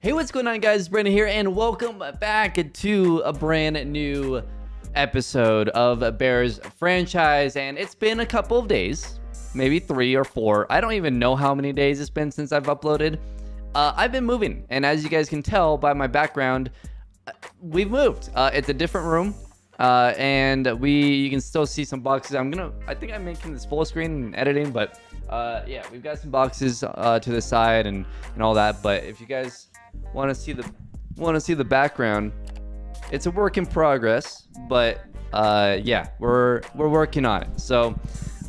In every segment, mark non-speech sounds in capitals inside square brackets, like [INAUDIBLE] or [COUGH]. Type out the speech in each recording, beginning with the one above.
Hey, what's going on, guys? Brandon here, and welcome back to a brand new episode of Bears franchise. And it's been a couple of days, maybe three or four. I don't even know how many days it's been since I've uploaded. Uh, I've been moving, and as you guys can tell by my background, uh, we've moved. Uh, it's a different room, uh, and we you can still see some boxes. I'm gonna, I think I'm making this full screen and editing, but uh, yeah, we've got some boxes uh, to the side and and all that. But if you guys want to see the want to see the background, it's a work in progress, but uh, yeah, we're we're working on it. So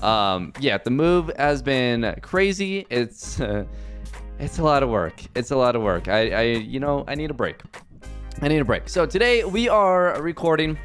um, yeah, the move has been crazy. It's uh, [LAUGHS] it's a lot of work. It's a lot of work. I, I you know I need a break. I need a break. So today we are recording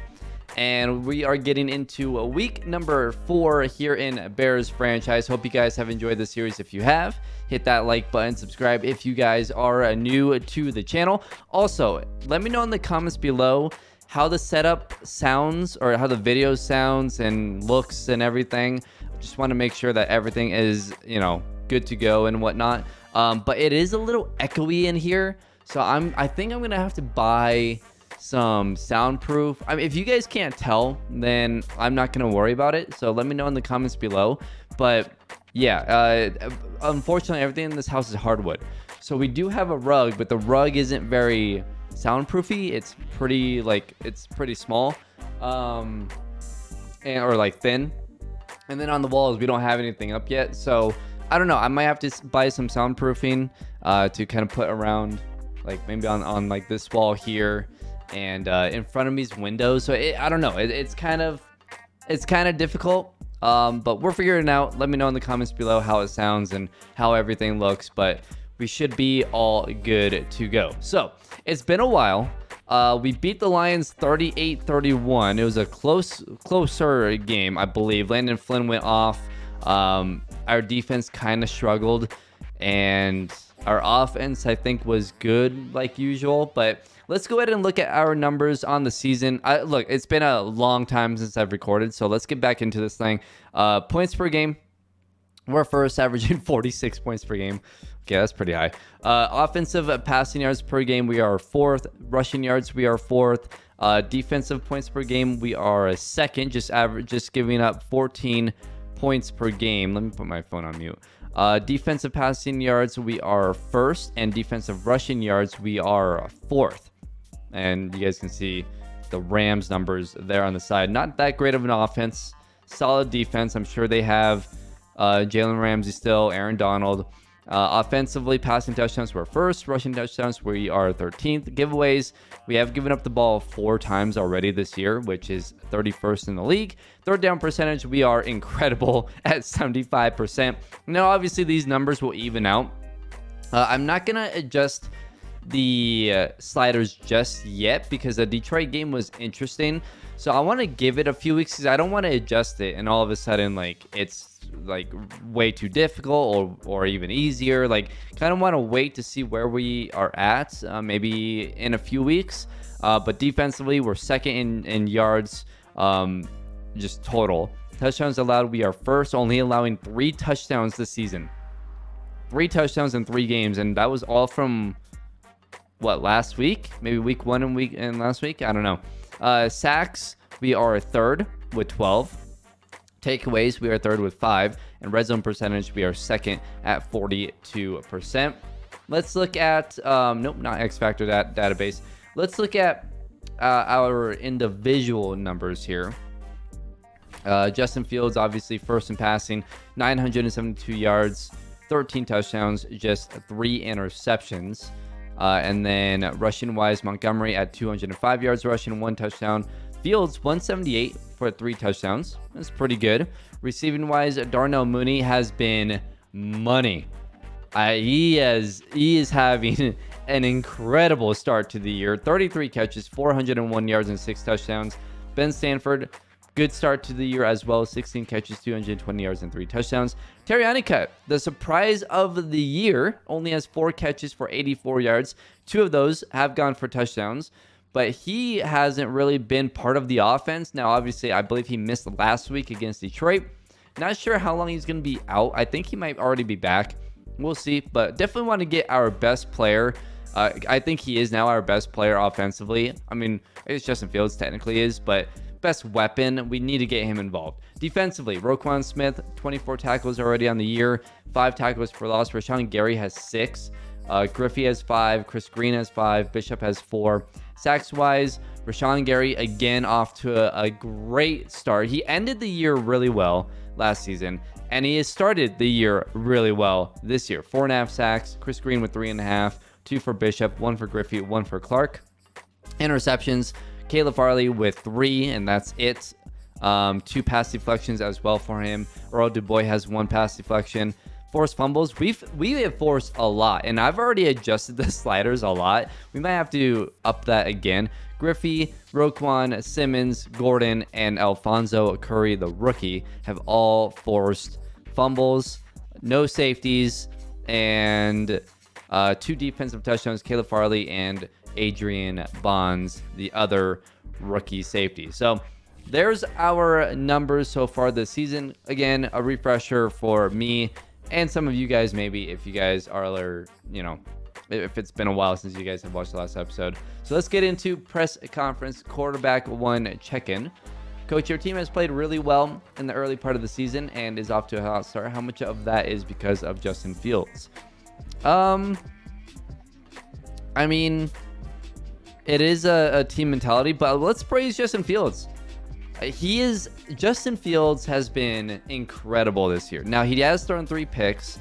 and we are getting into a week number four here in Bears franchise. Hope you guys have enjoyed the series. If you have, hit that like button, subscribe if you guys are new to the channel. Also, let me know in the comments below how the setup sounds or how the video sounds and looks and everything. Just want to make sure that everything is, you know, good to go and whatnot. Um, but it is a little echoey in here. So I'm, I think I'm going to have to buy some soundproof. I mean, if you guys can't tell, then I'm not going to worry about it. So let me know in the comments below. But yeah, uh, unfortunately, everything in this house is hardwood. So we do have a rug, but the rug isn't very soundproofy. It's pretty like it's pretty small, um, and or like thin. And then on the walls, we don't have anything up yet. So I don't know. I might have to buy some soundproofing uh, to kind of put around, like maybe on on like this wall here and uh, in front of me's windows. So it, I don't know. It, it's kind of it's kind of difficult, um, but we're figuring it out. Let me know in the comments below how it sounds and how everything looks. But we should be all good to go. So it's been a while. Uh, we beat the Lions 38-31. It was a close, closer game, I believe. Landon Flynn went off. Um, our defense kind of struggled, and our offense, I think, was good like usual. But let's go ahead and look at our numbers on the season. I, look, it's been a long time since I've recorded, so let's get back into this thing. Uh, points per game. We're first, averaging [LAUGHS] 46 points per game. Okay, that's pretty high. Uh, offensive passing yards per game, we are fourth. Rushing yards, we are fourth. Uh, defensive points per game, we are a second, just average, just giving up 14 points per game. Let me put my phone on mute. Uh, defensive passing yards, we are first, and defensive rushing yards, we are fourth. And you guys can see the Rams numbers there on the side. Not that great of an offense, solid defense. I'm sure they have uh, Jalen Ramsey still, Aaron Donald. Uh, offensively, passing touchdowns were first, rushing touchdowns we are 13th. Giveaways, we have given up the ball four times already this year, which is 31st in the league. Third down percentage, we are incredible [LAUGHS] at 75%. Now, obviously, these numbers will even out. Uh, I'm not going to adjust the uh, sliders just yet because the Detroit game was interesting. So I want to give it a few weeks because I don't want to adjust it and all of a sudden like it's like way too difficult or or even easier. Like kind of want to wait to see where we are at uh, maybe in a few weeks. Uh, but defensively, we're second in in yards, um, just total touchdowns allowed. We are first, only allowing three touchdowns this season. Three touchdowns in three games, and that was all from what last week, maybe week one and week and last week. I don't know. Uh, sacks, we are third with 12. Takeaways, we are third with five. And red zone percentage, we are second at 42%. Let's look at, um, nope, not X Factor that database. Let's look at uh, our individual numbers here. Uh, Justin Fields, obviously first in passing, 972 yards, 13 touchdowns, just three interceptions. Uh, and then rushing wise, Montgomery at 205 yards rushing, one touchdown. Fields 178 for three touchdowns. That's pretty good. Receiving wise, Darnell Mooney has been money. Uh, he has he is having [LAUGHS] an incredible start to the year. 33 catches, 401 yards, and six touchdowns. Ben Stanford Good start to the year as well. 16 catches, 220 yards, and three touchdowns. Terry Honeycutt, the surprise of the year, only has four catches for 84 yards. Two of those have gone for touchdowns, but he hasn't really been part of the offense. Now, obviously, I believe he missed last week against Detroit. Not sure how long he's going to be out. I think he might already be back. We'll see, but definitely want to get our best player Uh, I think he is now our best player offensively. I mean, it's Justin Fields technically is, but best weapon. We need to get him involved. Defensively, Roquan Smith, 24 tackles already on the year, five tackles for loss. Rashan Gary has six. Uh, Griffey has five. Chris Green has five. Bishop has four. Sacks wise, Rashan Gary again off to a, a great start. He ended the year really well last season, and he has started the year really well this year. Four and a half sacks. Chris Green with three and a half. Two for Bishop, one for Griffey, one for Clark. Interceptions, Caleb Farley with three, and that's it. Um, two pass deflections as well for him. Earl Dubois has one pass deflection. Forced fumbles, we've we have forced a lot, and I've already adjusted [LAUGHS] the sliders a lot. We might have to up that again. Griffey, Roquan, Simmons, Gordon, and Alfonso Curry, the rookie, have all forced fumbles, no safeties, and uh, two defensive touchdowns. Caleb Farley and Adrian Bonds, the other rookie safety. So there's our numbers so far this season. Again, a refresher for me and some of you guys maybe if you guys are you know if it's been a while since you guys have watched the last episode so let's get into press conference quarterback one check-in coach your team has played really well in the early part of the season and is off to a hot start how much of that is because of justin fields um i mean it is a, a team mentality but let's praise justin fields he is Justin Fields has been incredible this year. Now he has thrown three picks,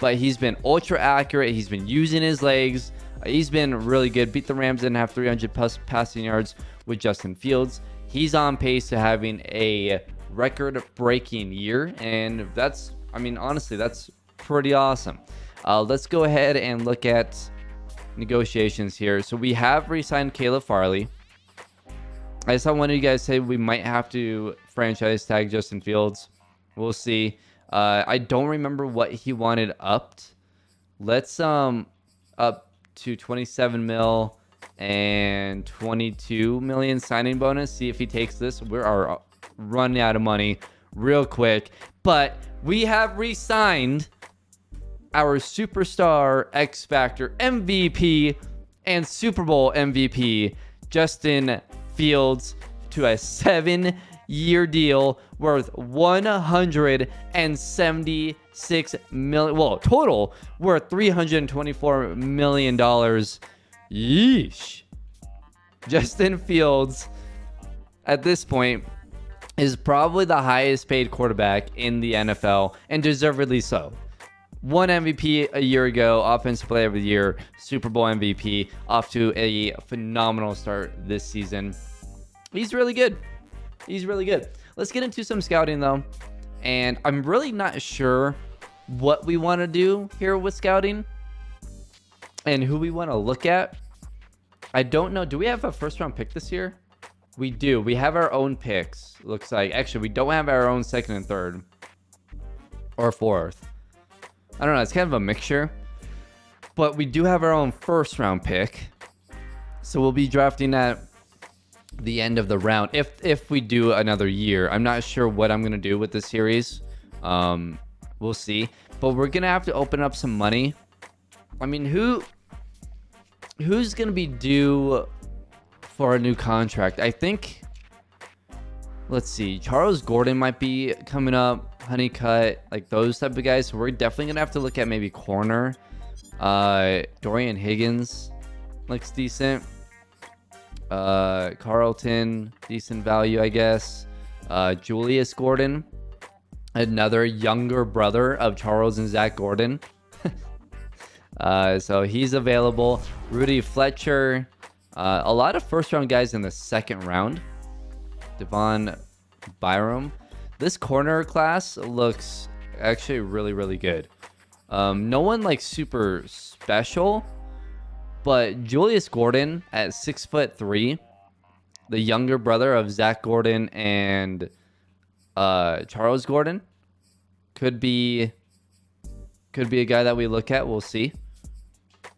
but he's been ultra accurate. He's been using his legs. He's been really good. Beat the Rams and have 300 plus passing yards with Justin Fields. He's on pace to having a record-breaking year, and that's, I mean, honestly, that's pretty awesome. Uh, let's go ahead and look at negotiations here. So we have re-signed Caleb Farley. I saw one of you guys say we might have to franchise tag Justin Fields. We'll see. Uh, I don't remember what he wanted upped. Let's um up to 27 mil and 22 million signing bonus. See if he takes this. We are running out of money real quick. But we have re-signed our superstar X Factor MVP and Super Bowl MVP, Justin Fields to a seven year deal worth 176 million well total worth 324 million dollars. Yeesh. Justin fields at this point is probably the highest paid quarterback in the nfl and deservedly so one MVP a year ago, Offensive Player of the Year, Super Bowl MVP, off to a phenomenal start this season. He's really good. He's really good. Let's get into some scouting though. And I'm really not sure what we want to do here with scouting and who we want to look at. I don't know. Do we have a first round pick this year? We do. We have our own picks. Looks like. Actually, we don't have our own second and third. Or fourth. I don't know. It's kind of a mixture. But we do have our own first round pick. So we'll be drafting at the end of the round. If if we do another year, I'm not sure what I'm gonna do with this series. Um, we'll see. But we're gonna have to open up some money. I mean, who who's gonna be due for a new contract? I think. Let's see. Charles Gordon might be coming up. Honeycutt, like those type of guys. So we're definitely gonna have to look at maybe corner. Uh, Dorian Higgins looks decent. Uh, Carlton, decent value, I guess. Uh, Julius Gordon, another younger brother of Charles and Zach Gordon. [LAUGHS] uh, so he's available. Rudy Fletcher. Uh, a lot of first round guys in the second round. Devon Byram. This corner class looks actually really, really good. Um, no one like super special, but Julius Gordon at six foot three, the younger brother of Zach Gordon and uh, Charles Gordon, could be could be a guy that we look at. We'll see.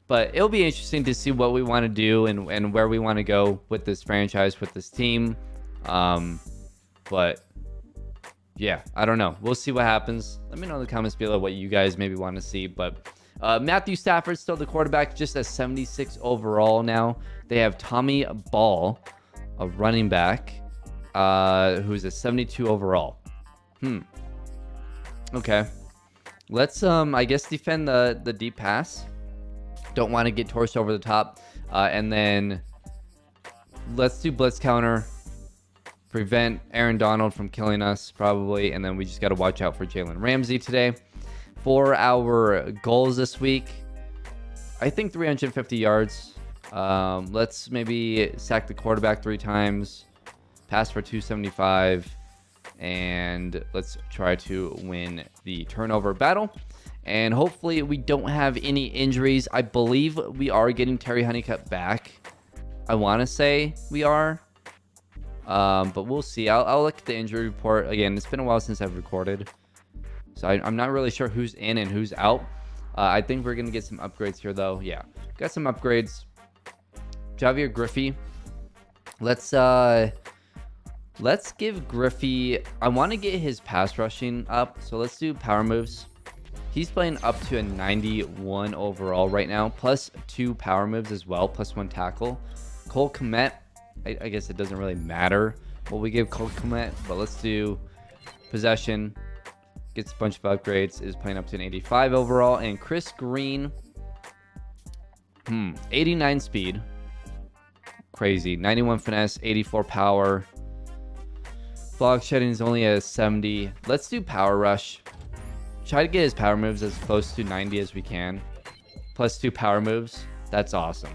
But it'll be interesting to see what we want to do and, and where we want to go with this franchise, with this team. Um, but yeah, I don't know. We'll see what happens. Let me know in the comments below what you guys maybe want to see. But Uh, Matthew Stafford still the quarterback, just at 76 overall now. They have Tommy Ball, a running back, uh, who's at 72 overall. Hmm. Okay. Let's um I guess defend the the deep pass. Don't want to get torched over the top. Uh, and then let's do blitz counter. Prevent Aaron Donald from killing us, probably. And then we just got to watch out for Jalen Ramsey today. For our goals this week, I think 350 yards. Um, let's maybe sack the quarterback three times, pass for 275, and let's try to win the turnover battle. And hopefully we don't have any injuries. I believe we are getting Terry Honeycutt back. I want to say we are. Um, but we'll see. I'll, I'll, look at the injury report. Again, it's been a while since I've recorded. So I, am not really sure who's in and who's out. Uh, I think we're to get some upgrades here, though. Yeah, got some upgrades. Javier Griffey. Let's uh, let's give Griffey. I want to get his pass rushing up. So let's do power moves. He's playing up to a 91 overall right now, plus two power moves as well, plus one tackle. Cole Kmet, I, I guess it doesn't really matter what we give Cole Kmet, but let's do possession. Gets a bunch of upgrades, is playing up to an 85 overall. And Chris Green, hmm, 89 speed. Crazy. 91 finesse, 84 power. Block shedding is only a 70. Let's do power rush. Try to get his power moves as close to 90 as we can. Plus two power moves. That's awesome.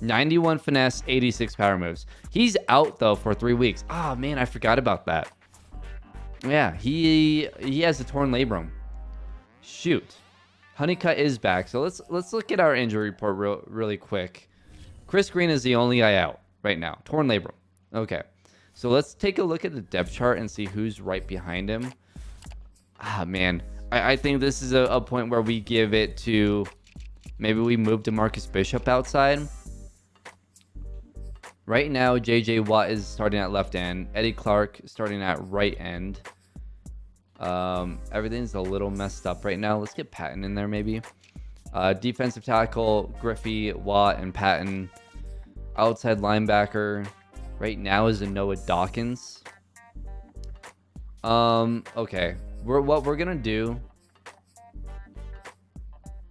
91 finesse, 86 power moves. He's out though for three weeks. Ah, oh, man, I forgot about that. Yeah, he he has a torn labrum. Shoot. Honeycutt is back. So let's let's look at our injury report real, really quick. Chris Green is the only guy out right now. Torn labrum. Okay. So let's take a look at the depth chart and see who's right behind him. Ah, man. I, think this is a, a, point where we give it to maybe we move to Marcus Bishop outside. Right now, JJ Watt is starting at left end. Eddie Clark starting at right end. Um, everything's a little messed up right now. Let's get Patton in there maybe. Uh, defensive tackle, Griffey, Watt, and Patton. Outside linebacker right now is a Noah Dawkins. Um, okay we're what we're gonna do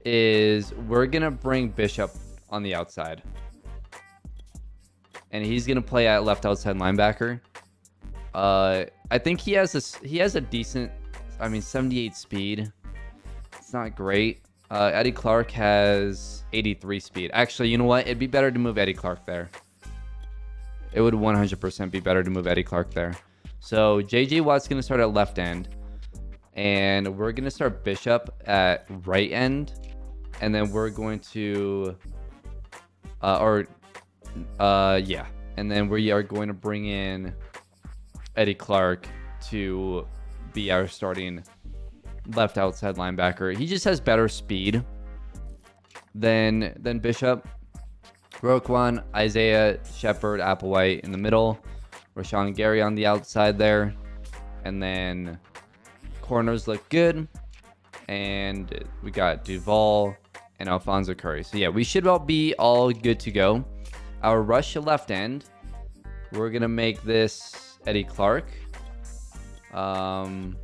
is we're gonna bring Bishop on the outside. And he's gonna play at left outside linebacker. Uh I think he has a he has a decent I mean 78 speed. It's not great. Uh, Eddie Clark has 83 speed. Actually, you know what? It'd be better to move Eddie Clark there. It would 100% be better to move Eddie Clark there. So JJ Watt's to start at left end and we're gonna start bishop at right end and then we're going to uh, or uh yeah and then we are going to bring in Eddie Clark to be our starting left outside linebacker he just has better speed than than Bishop Roquan, Isaiah, Shepard, Applewhite in the middle, Rashan Gary on the outside there, and then Corners look good. And we got Duval and Alfonso Curry. So yeah, we should all be all good to go. Our rush left end, we're gonna make this Eddie Clark. Um,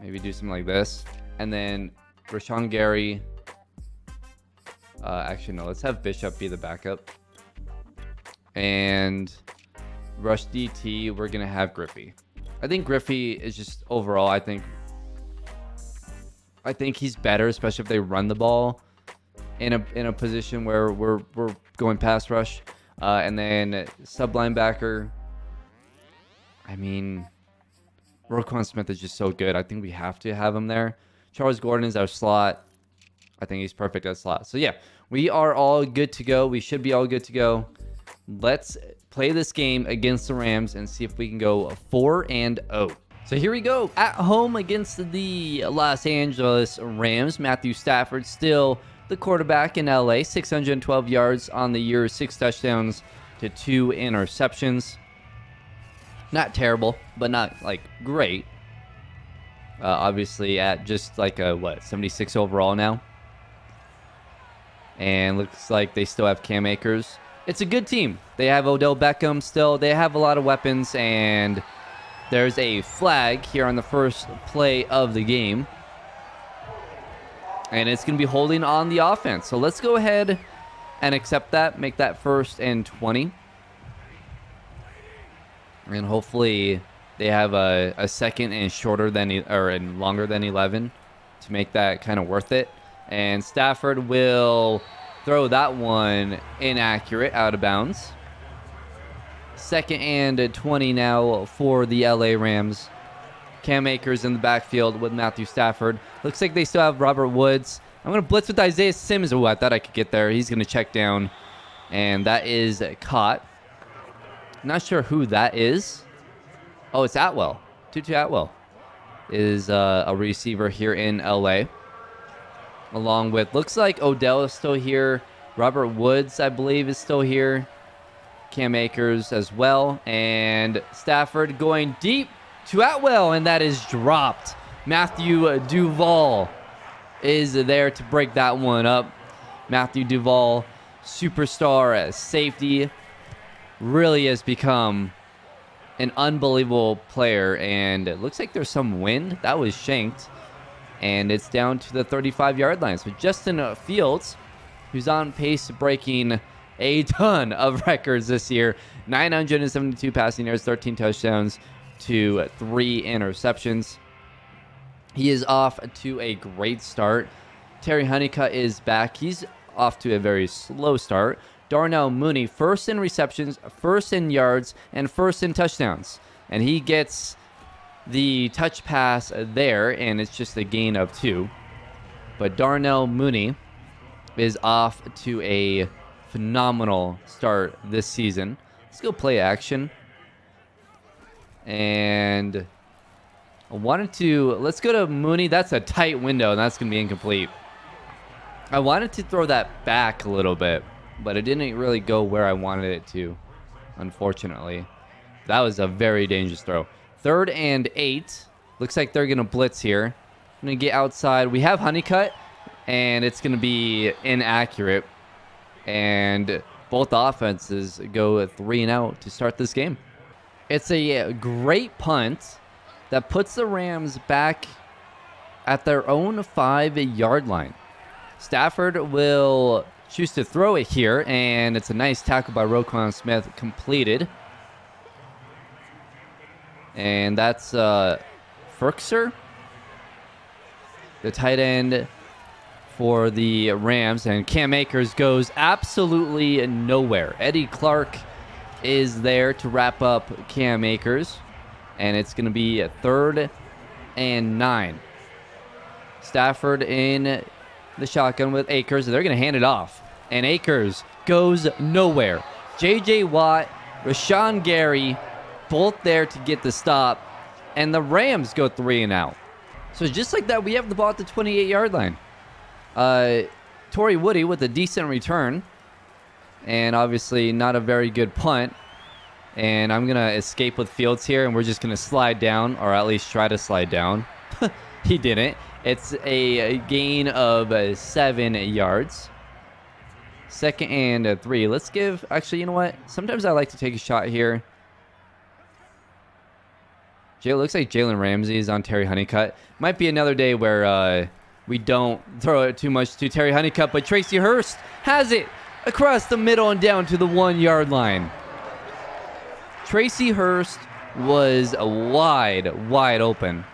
maybe do something like this, and then Rashan Gary. Uh, actually, no. Let's have Bishop be the backup, and rush DT. We're gonna have Griffey. I think Griffey is just overall. I think I think he's better, especially if they run the ball in a in a position where we're we're going pass rush, uh, and then sub linebacker. I mean, Roquan Smith is just so good. I think we have to have him there. Charles Gordon is our slot. I think he's perfect at slot. So yeah, we are all good to go. We should be all good to go. Let's play this game against the Rams and see if we can go 4 and 0. So here we go. At home against the Los Angeles Rams, Matthew Stafford still the quarterback in LA, 612 yards on the year, six touchdowns to two interceptions. Not terrible, but not like great. Uh, obviously at just like a what 76 overall now. And looks like they still have Cam Akers. It's a good team. They have Odell Beckham still. They have a lot of weapons and there's a flag here on the first play of the game. And it's going to be holding on the offense. So let's go ahead and accept that. Make that first and 20. And hopefully they have a, a second and shorter than or and longer than 11 to make that kind of worth it. And Stafford will throw that one inaccurate out of bounds. Second and 20 now for the LA Rams. Cam Akers in the backfield with Matthew Stafford. Looks like they still have Robert Woods. I'm going to blitz with Isaiah Simmons. Oh, I thought I could get there. He's going to check down. And that is caught. Not sure who that is. Oh, it's Atwell. Tutu Atwell is uh, a receiver here in LA. Along with, looks like Odell is still here. Robert Woods, I believe, is still here. Cam Akers as well. And Stafford going deep to Atwell, and that is dropped. Matthew uh, Duval is there to break that one up. Matthew Duval, superstar as safety, really has become an unbelievable player. And it looks like there's some wind. That was shanked. And it's down to the 35 yard line. So Justin Fields, who's on pace breaking a ton of [LAUGHS] records this year 972 passing yards, 13 touchdowns to three interceptions. He is off to a great start. Terry Honeycutt is back. He's off to a very slow start. Darnell Mooney, first in receptions, first in yards, and first in touchdowns. And he gets the touch pass there, and it's just a gain of two. But Darnell Mooney is off to a phenomenal start this season. Let's go play action. And I wanted to, let's go to Mooney. That's a tight window, and that's going to be incomplete. I wanted to throw that back a little bit, but it didn't really go where I wanted it to, unfortunately. That was a very dangerous throw. Third and eight. Looks like they're going to blitz here. I'm going to get outside. We have Honeycutt, and it's going to be inaccurate. And both offenses go three and out to start this game. It's a great punt that puts the Rams back at their own five yard line. Stafford will choose to throw it here, and it's a nice tackle by Roquan Smith completed. And that's uh, Firkser, the tight end for the Rams. And Cam Akers goes absolutely nowhere. Eddie Clark is there to wrap up Cam Akers. And it's going to be a third and nine. Stafford in the shotgun with Akers. They're going to hand it off. And Akers goes nowhere. J.J. Watt, Rashan Gary, both there to get the stop. And the Rams go three and out. So just like that, we have the ball at the 28-yard line. Uh, Torrey Woody with a decent return. And obviously not a very good punt. And I'm going to escape with Fields here, and we're just going to slide down, or at least try to slide down. [LAUGHS] he didn't. It's a gain of uh, seven yards. Second and uh, three. Let's give... Actually, you know what? Sometimes I like to take a shot here. Jay, looks like Jalen Ramsey is on Terry Honeycutt. Might be another day where uh, we don't throw it too much to Terry Honeycutt, but Tracy Hurst has it across the middle and down to the one yard line. Tracy Hurst was wide, wide open.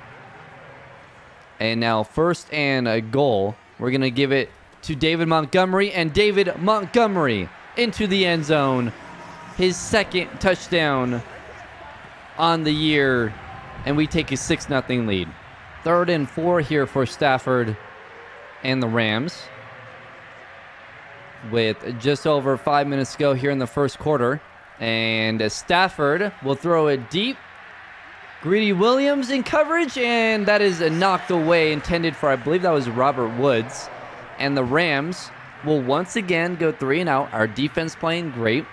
And now first and a goal. We're going to give it to David Montgomery and David Montgomery into the end zone. His second touchdown on the year and we take a 6 0 lead. Third and four here for Stafford and the Rams. With just over five minutes to go here in the first quarter. And uh, Stafford will throw it deep. Greedy Williams in coverage, and that is knocked away, intended for, I believe that was Robert Woods. And the Rams will once again go three and out. Our defense playing great.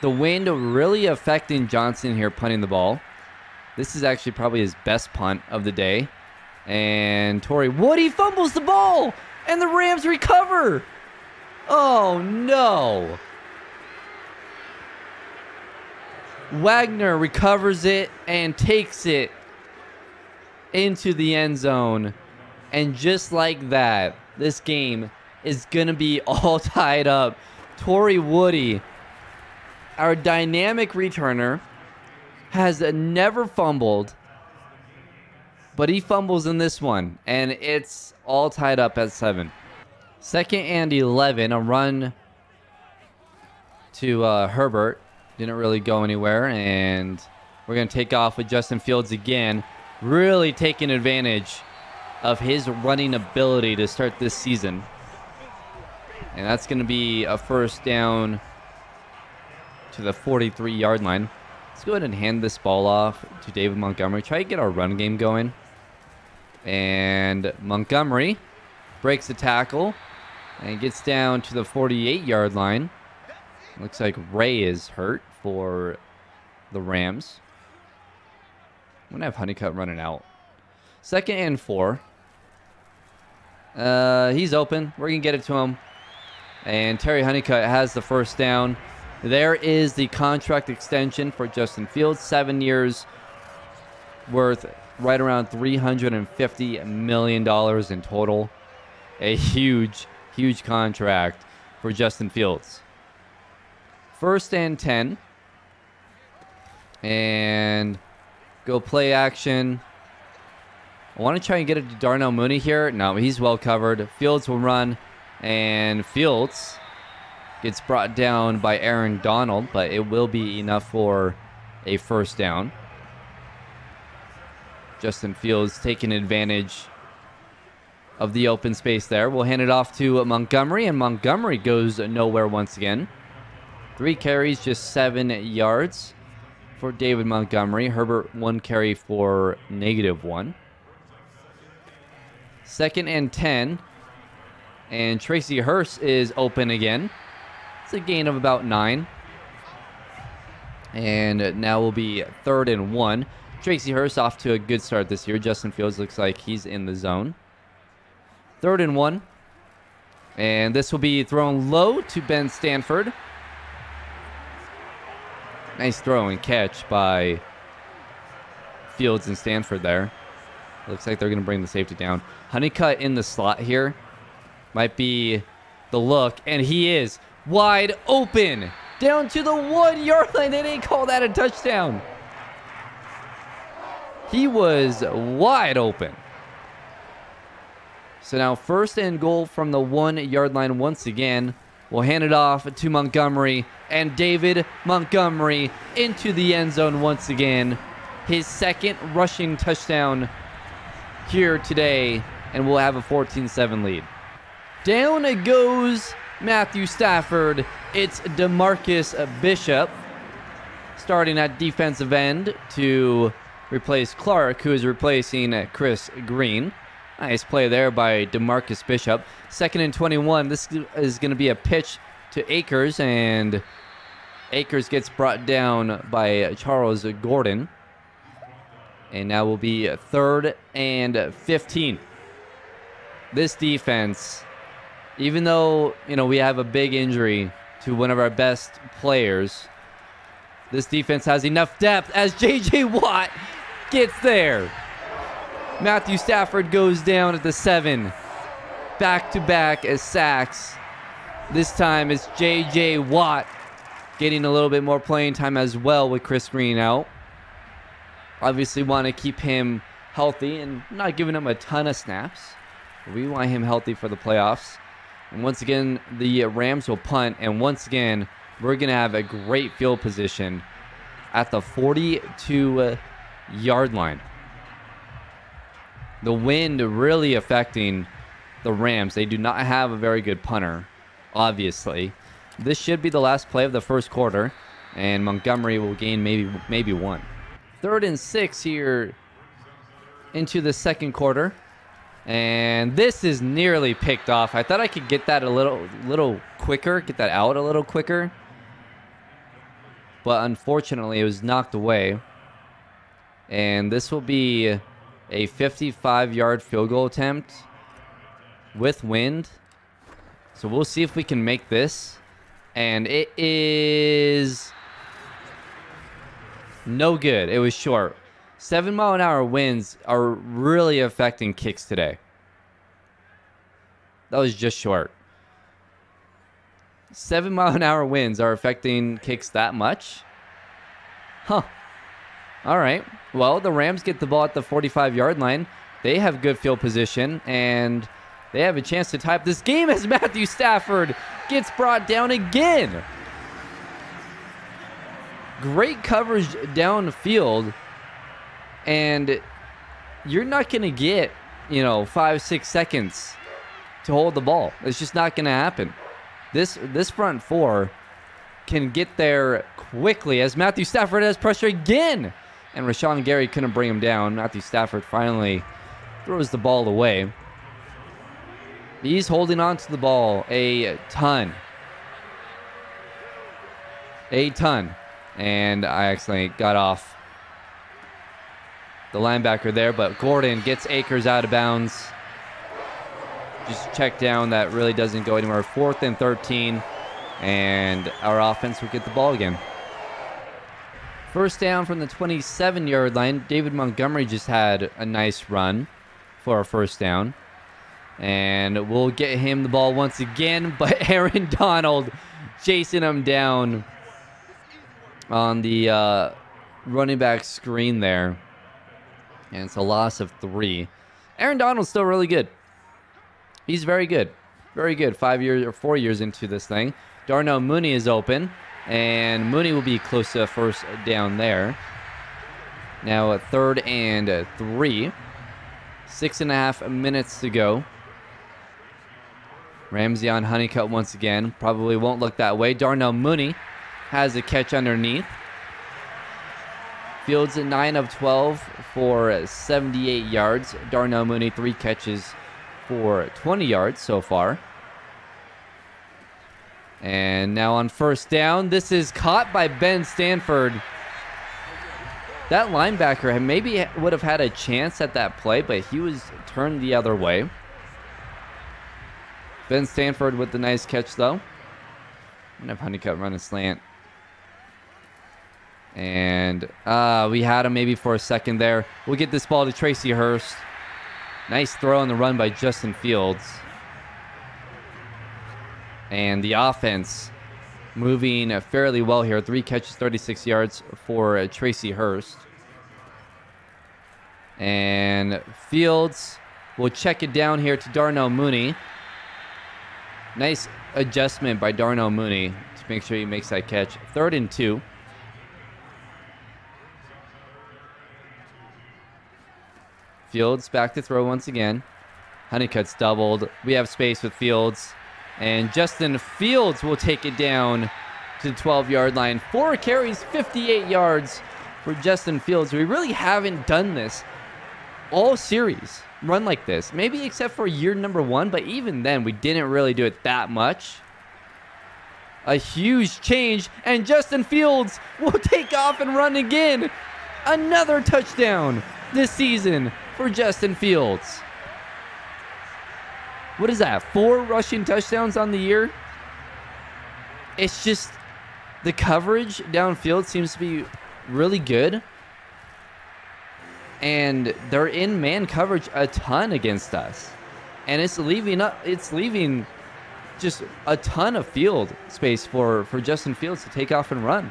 The wind really affecting Johnson here punting the ball. This is actually probably his best punt of the day. And Tori Woody fumbles the ball, and the Rams recover. Oh no. Wagner recovers it and takes it into the end zone. And just like that, this game is going to be [LAUGHS] all tied up. Tori Woody, our dynamic returner, has never fumbled, but he fumbles in this one, and it's all tied up at seven. Second and 11, a run to uh, Herbert. Didn't really go anywhere, and we're going to take off with Justin Fields again, really taking advantage of his running ability to start this season. And that's going to be a first down to the 43 yard line. Let's go ahead and hand this ball off to David Montgomery. Try to get our run game going. And Montgomery breaks the tackle and gets down to the 48 yard line. Looks like Ray is hurt for the Rams. I'm going to have Honeycutt running out. Second and four. Uh, he's open. We're going to get it to him. And Terry Honeycutt has the first down. There is the contract extension for Justin Fields. Seven years worth right around $350 million in total. A huge, huge contract for Justin Fields. First and 10. And go play action. I want to try and get it to Darnell Mooney here. No, he's well covered. Fields will run. And Fields gets brought down by Aaron Donald, but it will be enough for a first down. Justin Fields taking advantage of the open space there. We'll hand it off to Montgomery, and Montgomery goes nowhere once again. Three carries, just seven yards for David Montgomery. Herbert, one carry for negative one. Second and 10 and Tracy Hurst is open again. It's a gain of about nine. And now will be third and one. Tracy Hurst off to a good start this year. Justin Fields looks like he's in the zone. Third and one. And this will be thrown low to Ben Stanford. Nice throw and catch by Fields and Stanford there. Looks like they're going to bring the safety down. Honeycutt in the slot here might be the look, and he is wide open down to the one yard line. They didn't call that a touchdown. He was wide open. So now first and goal from the one yard line once again. We'll hand it off to Montgomery and David Montgomery into the end zone once again. His second rushing touchdown here today, and we'll have a 14 7 lead. Down it goes Matthew Stafford. It's Demarcus Bishop starting at defensive end to replace Clark, who is replacing Chris Green. Nice play there by Demarcus Bishop. Second and 21. This is going to be a pitch to Akers, and Akers gets brought down by Charles Gordon. And now will be third and 15. This defense even though, you know, we have a big injury to one of our best players, this defense has enough depth as J.J. Watt gets there. Matthew Stafford goes down at the seven. Back to back as sacks. This time it's J.J. Watt getting a little bit more playing time as well with Chris Green out. Obviously, want to keep him healthy and not giving him a ton of snaps. We want him healthy for the playoffs. And once again, the Rams will punt. And once again, we're going to have a great field position at the 42 uh, yard line. The wind really affecting the Rams. They do not have a very good punter, obviously. This should be the last play of the first quarter, and Montgomery will gain maybe maybe one. Third and six here into the second quarter. And this is nearly picked off. I thought I could get that a little little quicker, get that out a little quicker. But unfortunately, it was knocked away. And this will be a 55 yard field goal attempt with wind. So we'll see if we can make this. And it is no good. It was short. Seven mile an hour winds are really affecting kicks today. That was just short. Seven mile an hour winds are affecting kicks that much? Huh. All right. Well, the Rams get the ball at the 45 yard line. They have good field position and they have a chance to tie up this game as [LAUGHS] Matthew Stafford gets brought down again. Great coverage downfield, and you're not going to get, you know, five, six seconds to hold the ball. It's just not going to happen. This this front four can get there quickly as Matthew Stafford has pressure again. And Rashan Gary couldn't bring him down. Matthew Stafford finally throws the ball away. He's holding on to the ball a ton. A ton. And I accidentally got off the linebacker there, but Gordon gets Akers out of bounds. Just check down. That really doesn't go anywhere. Fourth and 13. And our offense will get the ball again. First down from the 27 yard line. David Montgomery just had a nice run for a first down. And we'll get him the ball once again. [LAUGHS] But Aaron Donald chasing him down on the uh, running back screen there. And it's a loss of three. Aaron Donald's still really good. He's very good. Very good. Five years or four years into this thing. Darnell Mooney is open. And Mooney will be close to first down there. Now a third and three. Six and a half minutes to go. Ramsey on Honeycutt once again. Probably won't look that way. Darnell Mooney has a catch underneath. Fields at 9 of 12 for 78 yards. Darnell Mooney, three catches for 20 yards so far. And now on first down, this is caught by Ben Stanford. That linebacker maybe would have had a chance at that play, but he was turned the other way. Ben Stanford with the nice catch, though. I'm going to have Honeycutt run a slant. And uh, we had him maybe for a second there. We'll get this ball to Tracy Hurst. Nice throw on the run by Justin Fields. And the offense moving fairly well here. Three catches, 36 yards for Tracy Hurst. And Fields will check it down here to Darnell Mooney. Nice adjustment by Darnell Mooney to make sure he makes that catch. Third and two. Fields back to throw once again. Honeycutt's doubled. We have space with Fields. And Justin Fields will take it down to the 12 yard line. Four carries, 58 yards for Justin Fields. We really haven't done this all series, run like this. Maybe except for year number one, but even then, we didn't really do it that much. A huge change, and Justin Fields [LAUGHS] will take off and run again. Another touchdown this season for Justin Fields. What is that? Four rushing touchdowns on the year? It's just the coverage downfield seems to be really good. And they're in man coverage a ton against us. And it's leaving up it's leaving just a ton of field space for for Justin Fields to take off and run.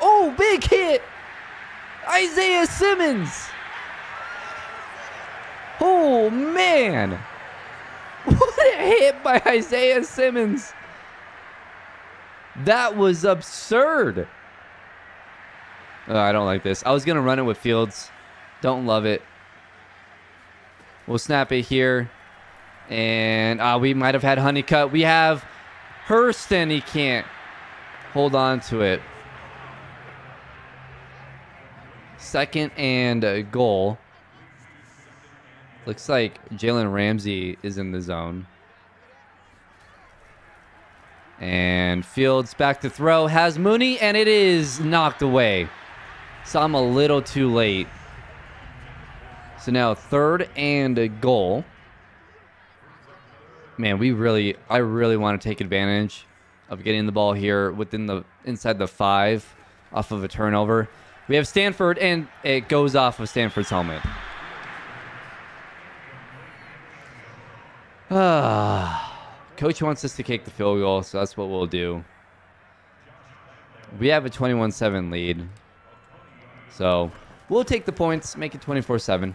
Oh, big hit! Isaiah Simmons! Oh, man! What a hit by Isaiah Simmons! That was absurd! Oh, I don't like this. I was going to run it with Fields. Don't love it. We'll snap it here. And uh, we might have had Honeycutt. We have Hurst, and He can't hold on to it. Second and goal. Looks like Jalen Ramsey is in the zone. And Fields back to throw. Has Mooney, and it is knocked away. So I'm a little too late So now third and a goal. Man, we really, I really want to take advantage of getting the ball here within the inside the five off of a turnover. We have Stanford, and it goes off of Stanford's helmet. [SIGHS] Coach wants us to kick the field goal, so that's what we'll do. We have a 21-7 lead. So we'll take the points, make it 24-7.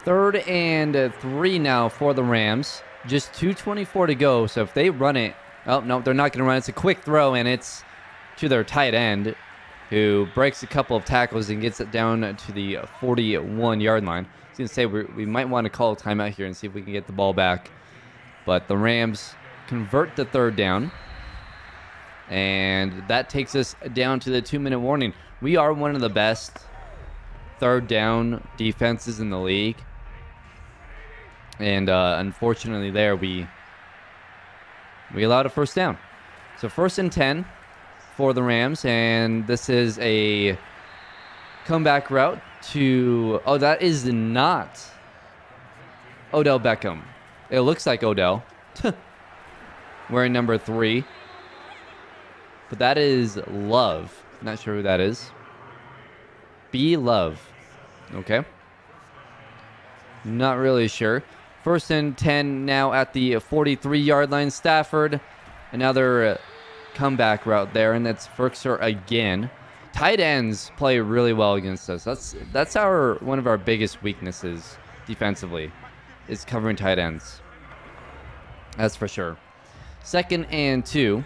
Third and three now for the Rams. Just 2.24 to go, so if they run it... Oh, no, they're not going to run. It's a quick throw, and it's to their tight end, who breaks a couple of tackles and gets it down to the 41-yard line. I was going to say, we, we might want to call a timeout here and see if we can get the ball back. But the Rams convert the third down. And that takes us down to the two-minute warning. We are one of the best third down defenses in the league. And uh, unfortunately there, we, we allowed a first down. So first and 10 for the Rams. And this is a comeback route to... Oh, that is not Odell Beckham. It looks like Odell. [LAUGHS] Wearing number three. But that is Love. Not sure who that is. Be Love. Okay. Not really sure. First and 10 now at the 43 yard line. Stafford. Another uh, comeback route there, and that's Firkser again. Tight ends play really well against us. That's that's our one of our biggest weaknesses defensively is covering tight ends. That's for sure. Second and two.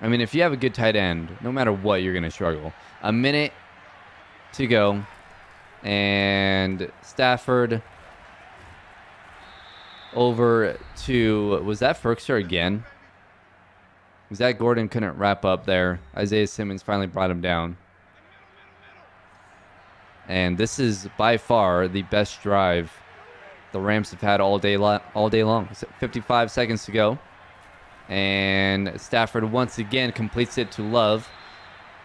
I mean, if you have a good tight end, no matter what, you're going to struggle. A minute to go. And Stafford over to, was that Firkser again? That Gordon couldn't wrap up there? Isaiah Simmons finally brought him down. And this is by far the best drive the Rams have had all day all day long. 55 seconds to go. And Stafford once again completes it to Love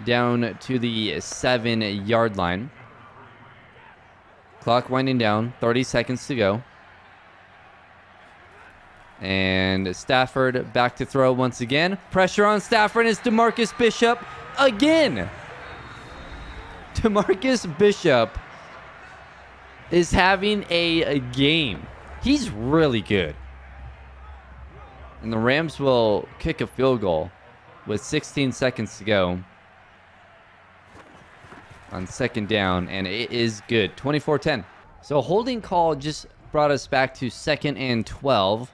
down to the seven yard line. Clock winding down, 30 seconds to go. And Stafford back to throw once again. Pressure on Stafford is Demarcus Bishop again. Demarcus Bishop is having a, a game. He's really good. And the Rams will kick a field goal with 16 seconds to go on second down, and it is good. 24-10. So holding call just brought us back to second and 12.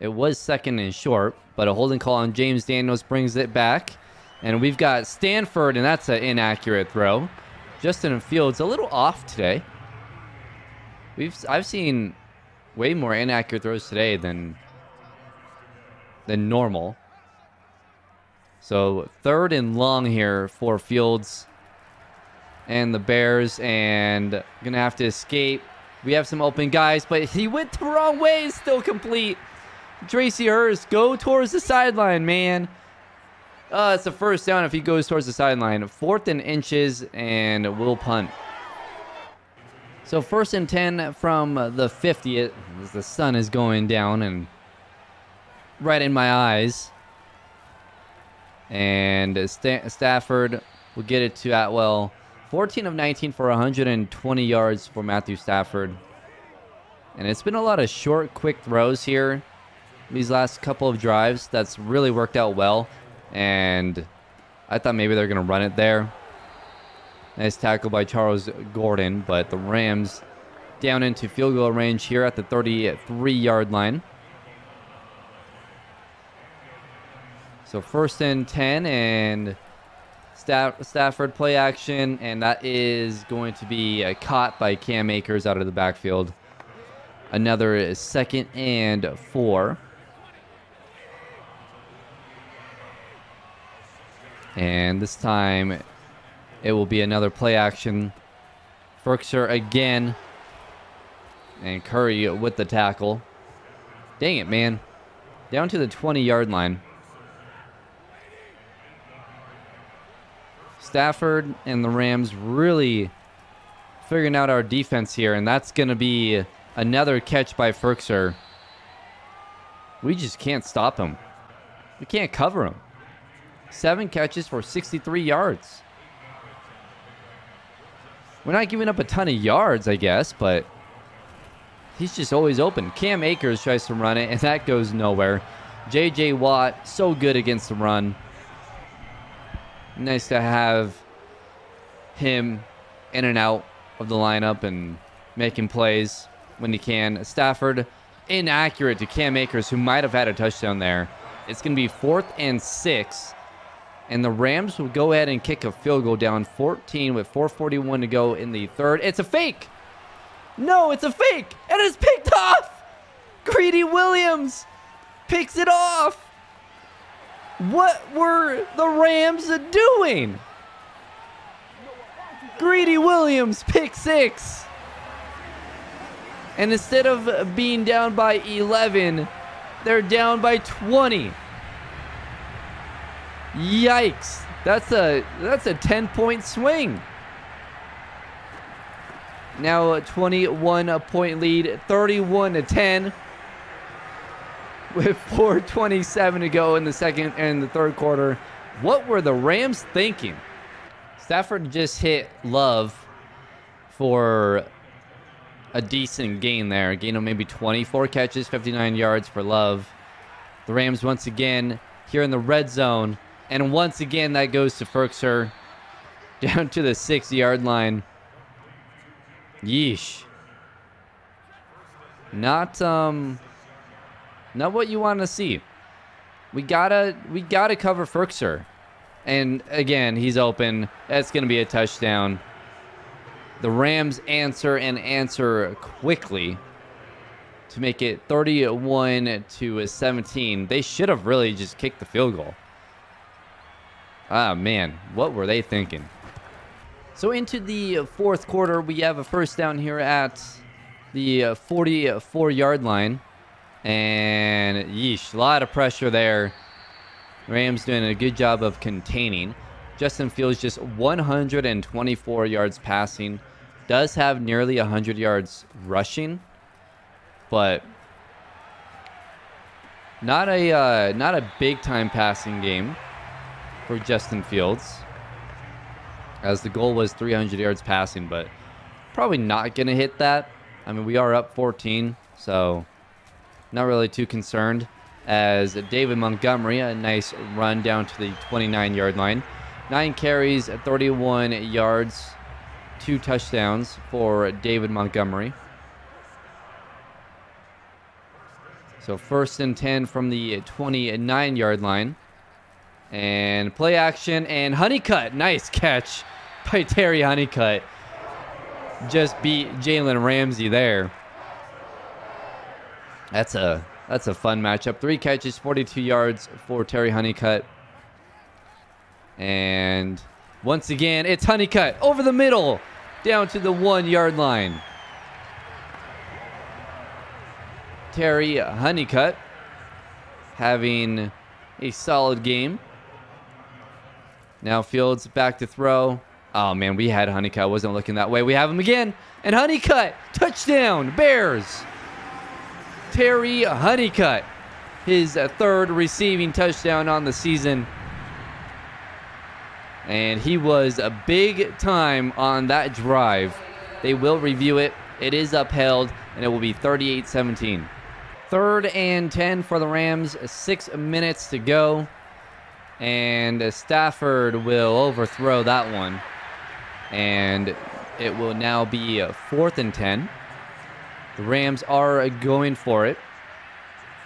It was second and short, but a holding call on James Daniels brings it back. And we've got Stanford, and that's an inaccurate throw. Justin Fields a little off today. We've I've seen way more inaccurate throws today than than normal. So third and long here for Fields and the Bears and gonna have to escape. We have some open guys, but he went the wrong way. Still complete. Tracy Hurst, go towards the sideline, man. Uh, it's a first down if he goes towards the sideline. Fourth and inches, and we'll punt. So first and 10 from the 50 as the sun is going down and right in my eyes. And St Stafford will get it to Atwell. 14 of 19 for 120 yards for Matthew Stafford. And it's been a lot of short, quick throws here. These last couple of drives, that's really worked out well. And I thought maybe they're going to run it there. Nice tackle by Charles Gordon, but the Rams down into field goal range here at the 33-yard line. So first and 10 and Staff Stafford play action and that is going to be uh, caught by Cam Akers out of the backfield. Another second and four. And this time it will be another play action. Firkser again. And Curry with the tackle. Dang it, man. Down to the 20-yard line. Stafford and the Rams really figuring out our defense here, and that's going to be another catch by Firkser. We just can't stop him. We can't cover him. Seven catches for 63 yards. We're not giving up a ton of yards, I guess, but he's just always open. Cam Akers tries to run it, and that goes nowhere. J.J. Watt, so good against the run. Nice to have him in and out of the lineup and making plays when he can. Stafford, inaccurate to Cam Akers, who might have had a touchdown there. It's going to be fourth and six. And the Rams will go ahead and kick a field goal down 14 with 441 to go in the third. It's a fake. No, it's a fake. And it's picked off. Greedy Williams picks it off. What were the Rams doing? Greedy Williams pick six. And instead of being down by 11, they're down by 20. Yikes. That's a that's a 10 point swing. Now a 21 point lead, 31 to 10. With [LAUGHS] 427 to go in the second and the third quarter. What were the Rams thinking? Stafford just hit Love for a decent gain there. Gain of maybe 24 catches, 59 yards for Love. The Rams once again here in the red zone and once again, that goes to Firkser down to the six yard line. Yeesh. Not um not what you want to see. We gotta we gotta cover Firkser. And again, he's open. That's gonna be a touchdown. The Rams answer and answer quickly to make it 31 to 17. They should have really just kicked the field goal. Ah, man, what were they thinking? So into the fourth quarter, we have a first down here at the 44-yard line. And yeesh, a lot of pressure there. Rams doing a good job of containing. Justin Fields just 124 yards passing. Does have nearly 100 yards rushing. But not a uh, not a big time passing game for Justin Fields. As the goal was 300 yards passing, but probably not going to hit that. I mean, we are up 14, so not really too concerned. As David Montgomery, a nice run down to the 29 yard line. Nine carries, 31 yards, two touchdowns for David Montgomery. So first and 10 from the 29 yard line. And play action and Honeycutt. Nice catch by Terry Honeycutt. Just beat Jalen Ramsey there. That's a that's a fun matchup. Three catches, 42 yards for Terry Honeycutt. And once again, it's Honeycutt over the middle, down to the one yard line. Terry Honeycutt having a solid game. Now Fields back to throw. Oh, man, we had Honeycutt. Wasn't looking that way. We have him again. And Honeycutt, touchdown, Bears. Terry Honeycutt, his uh, third receiving touchdown on the season. And he was a big time on that drive. They will review it. It is upheld, and it will be 38 17. Third and 10 for the Rams. Six minutes to go. And Stafford will overthrow that one. And it will now be a fourth and 10. The Rams are going for it.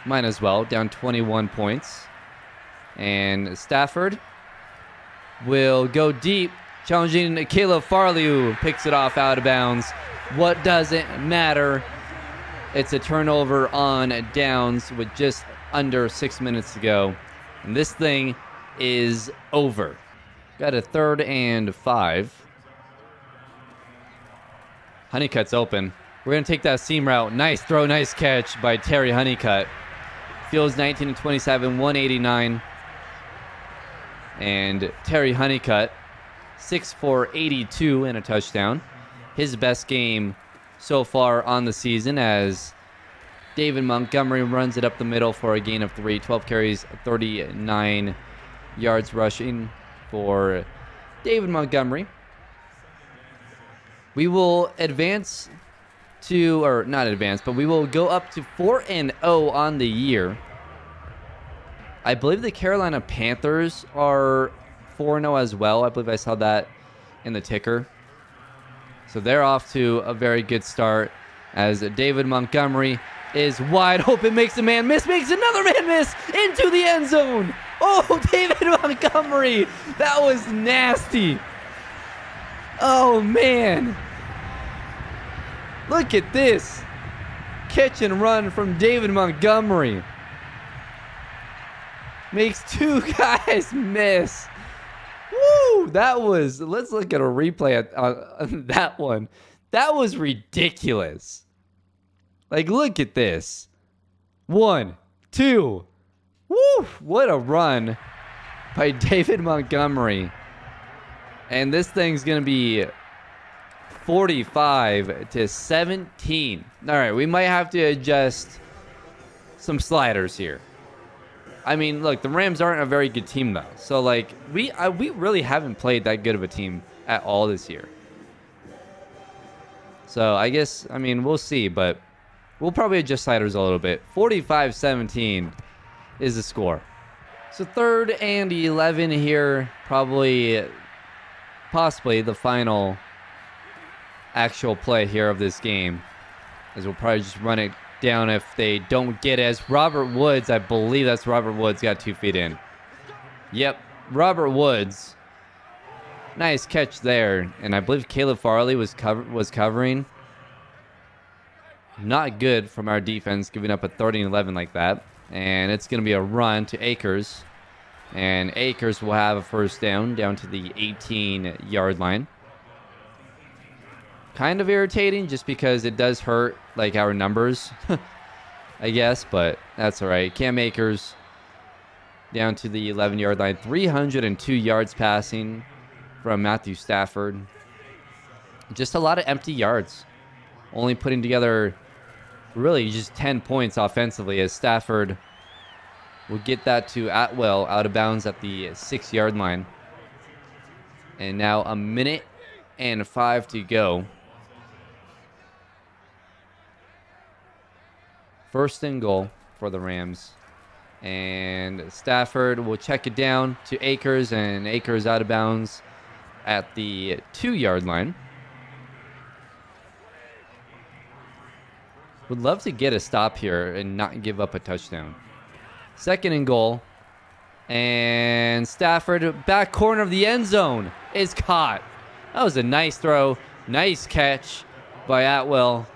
Might as well, down 21 points. And Stafford will go deep, challenging Caleb Farley, who picks it off out of bounds. What doesn't matter? It's a turnover on downs with just under six minutes to go. And this thing is over. Got a third and five. Honeycutt's open. We're going to take that seam route. Nice throw, nice catch by Terry Honeycutt. Fields 19 and 27, 189. And Terry Honeycutt, 6'4, 82 and a touchdown. his best game so far on the season as David Montgomery runs it up the middle for a gain of three, 12 carries, 39 yards rushing for David Montgomery. We will advance to, or not advance, but we will go up to 4 and 0 on the year. I believe the Carolina Panthers are 4 0 as well. I believe I saw that in the ticker. So they're off to a very good start as David Montgomery is wide open, makes a man miss, makes another man miss into the end zone. Oh, [LAUGHS] David Montgomery. That was nasty. Oh, man. Look at this. Catch and run from David Montgomery. Makes two [LAUGHS] guys miss. Woo! That was. Let's look at a replay at, on uh, [LAUGHS] that one. That was ridiculous. Like, look at this. One, two. Woo! What a run by [LAUGHS] David Montgomery. And this thing's going to be 45 to 17. All right, we might have to adjust some sliders here. I mean, look, the Rams aren't a very good team though. So like we I, we really haven't played that good of a team at all this year. So I guess I mean we'll see, but we'll probably adjust sliders a little bit. 45-17 is the score. So third and 11 here, probably possibly the final actual play here of this game. As we'll probably just run it down if they don't get. As Robert Woods, I believe that's Robert Woods, got two feet in. Yep, Robert Woods. Nice catch there. And I believe Caleb Farley was cover was covering. Not good from our defense, giving up a 30 11 like that. And it's going to be a run to Akers. And Akers will have a first down down to the 18 yard line. Kind of irritating just because it does hurt like our numbers, [LAUGHS] I guess, but that's all right. Cam Akers down to the 11 yard line, 302 yards passing from Matthew Stafford. Just a lot of empty yards. Only putting together really just 10 points offensively as Stafford will get that to Atwell out of bounds at the six yard line. And now a minute and five to go. First and goal for the Rams. And Stafford will check it down to Akers, and Akers out of bounds at the two yard line. Would love to get a stop here and not give up a touchdown. Second and goal. And Stafford, back corner of the end zone, is caught. That was a nice throw. Nice catch by Atwell.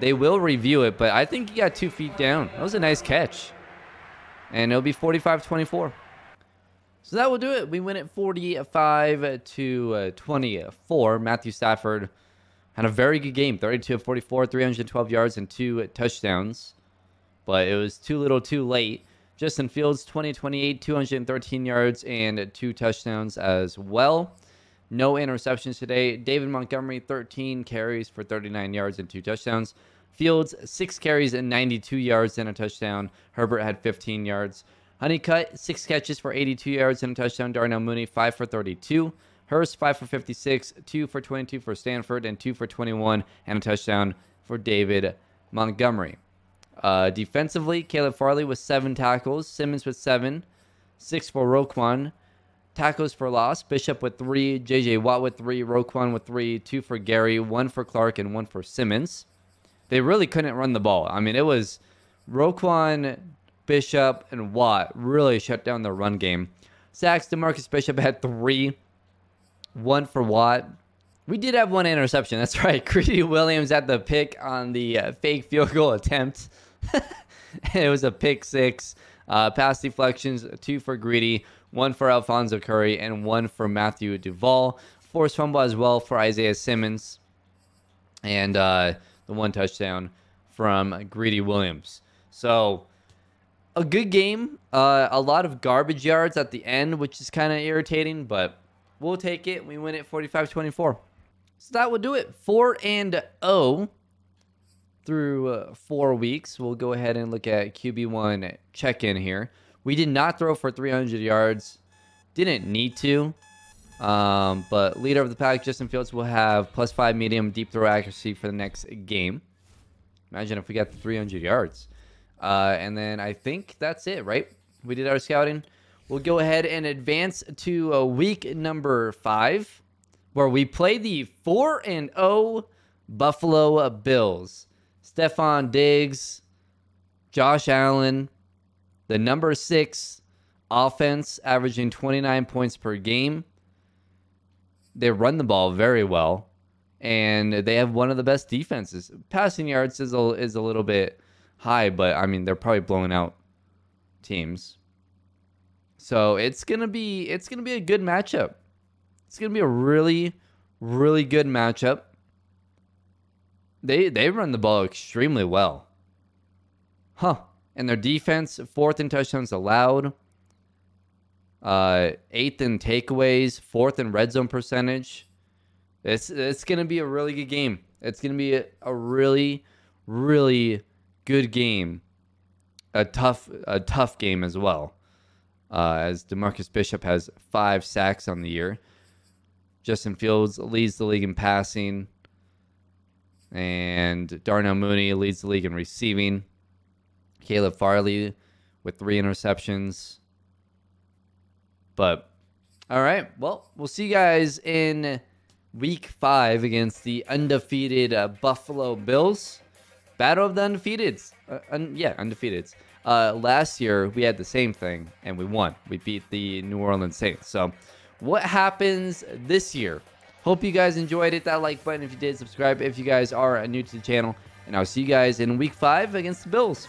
They will review it, but I think he got two feet down. That was a nice catch. And it'll be 45-24. So that will do it. We win it 45 to uh, 24. Matthew Stafford had a very good game. 32 of 44, 312 yards and two touchdowns. But it was too little too late. Justin Fields, 20 28, 213 yards and two touchdowns as well. No interceptions today. David Montgomery, 13 carries for 39 yards and two touchdowns. Fields, six carries and 92 yards and a touchdown. Herbert had 15 yards. Honeycutt, six catches for 82 yards and a touchdown. Darnell Mooney, five for 32. Hurst, five for 56, two for 22 for Stanford, and two for 21 and a touchdown for David Montgomery. Uh, defensively, Caleb Farley with seven tackles, Simmons with seven, six for Roquan, tackles for loss. Bishop with three, JJ Watt with three, Roquan with three, two for Gary, one for Clark, and one for Simmons. They really couldn't run the ball. I mean, it was Roquan, Bishop, and Watt really shut down the run game. Sacks, Demarcus Bishop had three, one for Watt. We did have one interception. That's right. [LAUGHS] Greedy Williams had the pick on the uh, fake field goal attempt. [LAUGHS] it was a pick six. Uh, pass deflections, two for Greedy, one for Alfonso Curry, and one for Matthew Duvall. Forced fumble as well for Isaiah Simmons. And uh, the one touchdown from Greedy Williams. So, a good game. Uh, a lot of garbage yards at the end, which is kind of irritating, but we'll take it. We win it 45 24. So that will do it. 4 and 0 through uh, four weeks. We'll go ahead and look at QB1 check in here. We did not throw for 300 yards. Didn't need to. Um, but leader of the pack, Justin Fields, will have plus five medium deep throw accuracy for the next game. Imagine if we got the 300 yards. Uh, and then I think that's it, right? We did our scouting. We'll go ahead and advance to uh, week number five, where we play the 4 and 0 Buffalo Bills. Stefon Diggs, Josh Allen, the number six offense, averaging 29 points per game. They run the ball very well, and they have one of the best defenses. Passing yards is a, is a little bit high, but I mean they're probably blowing out teams. So it's gonna be it's gonna be a good matchup. It's gonna be a really really good matchup. They they run the ball extremely well. Huh. And their defense, fourth in touchdowns allowed, uh, eighth in takeaways, fourth in red zone percentage. It's it's gonna be a really good game. It's gonna be a, a really, really good game. A tough a tough game as well. Uh, as Demarcus Bishop has five sacks on the year. Justin Fields leads the league in passing. And Darnell Mooney leads the league in receiving. Caleb Farley with three interceptions. But all right, well, we'll see you guys in week five against the undefeated uh, Buffalo Bills. Battle of the undefeateds. Uh, un- yeah, undefeateds. Uh, last year we had the same thing and we won. We beat the New Orleans Saints. So, what happens this year? Hope you guys enjoyed it. That like button if you did. Subscribe if you guys are new to the channel. And I'll see you guys in week five against the Bills.